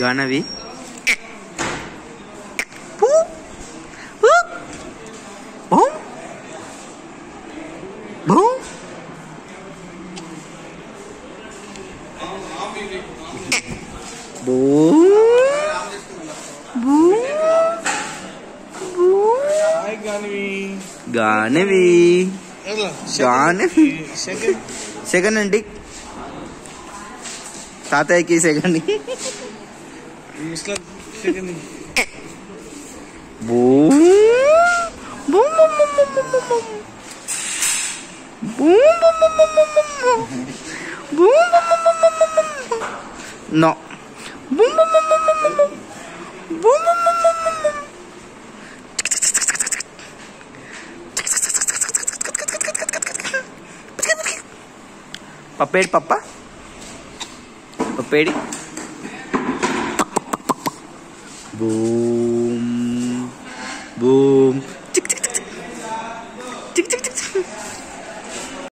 Ganavi. Boom. Boom. Boom. Boom. Boom. Hi గానివి Ganavi. ఎలా Ganavi. Second second అండి తాతయ్యకి second Muscle chicken. Bum. Bum, bum, bum, bum, bum, bum, bum. Bum, bum, bum, bum, bum, bum, bum. Bum, bum, bum, bum, bum, bum, bum. No. Bum, bum, bum, bum, bum, bum, bum. Bum, bum, bum, bum, bum, bum. Papel, papá. Papel. 붐, 붐, 찍찍찍찍, 찍찍찍찍.